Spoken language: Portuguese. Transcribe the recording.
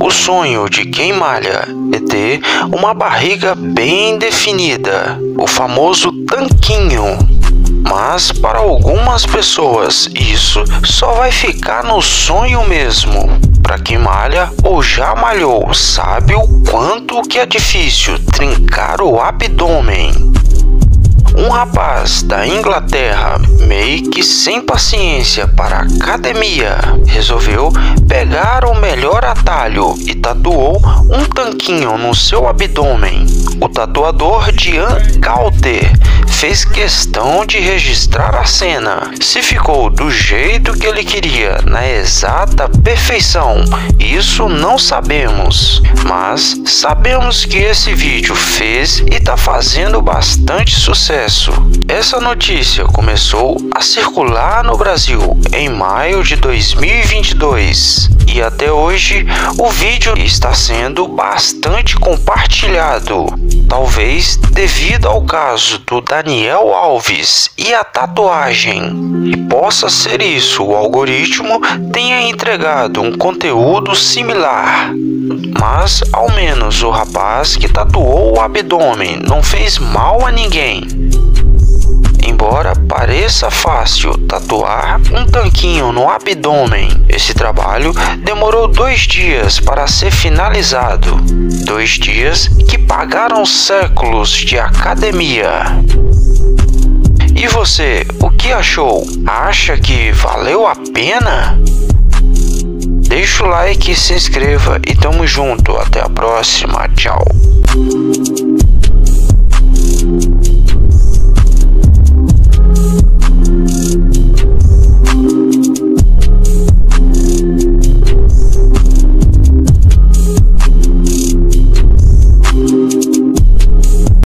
O sonho de quem malha é ter uma barriga bem definida, o famoso tanquinho. Mas para algumas pessoas isso só vai ficar no sonho mesmo. Para quem malha ou já malhou, sabe o quanto que é difícil trincar o abdômen. Um rapaz da Inglaterra, meio que sem paciência para a academia, resolveu pegar o melhor atalho e tatuou um tanquinho no seu abdômen. O tatuador Dian Calter fez questão de registrar a cena. Se ficou do jeito que ele queria, na exata perfeição, isso não sabemos. Mas sabemos que esse vídeo fez e está fazendo bastante sucesso. Essa notícia começou a circular no Brasil em maio de 2022 e até hoje o vídeo está sendo bastante compartilhado. Talvez devido ao caso do Daniel Alves e a tatuagem. E possa ser isso, o algoritmo tenha entregado um conteúdo similar. Mas ao menos o rapaz que tatuou o abdômen não fez mal a ninguém. Pareça fácil tatuar um tanquinho no abdômen, esse trabalho demorou dois dias para ser finalizado. Dois dias que pagaram séculos de academia. E você, o que achou? Acha que valeu a pena? Deixa o like, se inscreva e tamo junto. Até a próxima. Tchau.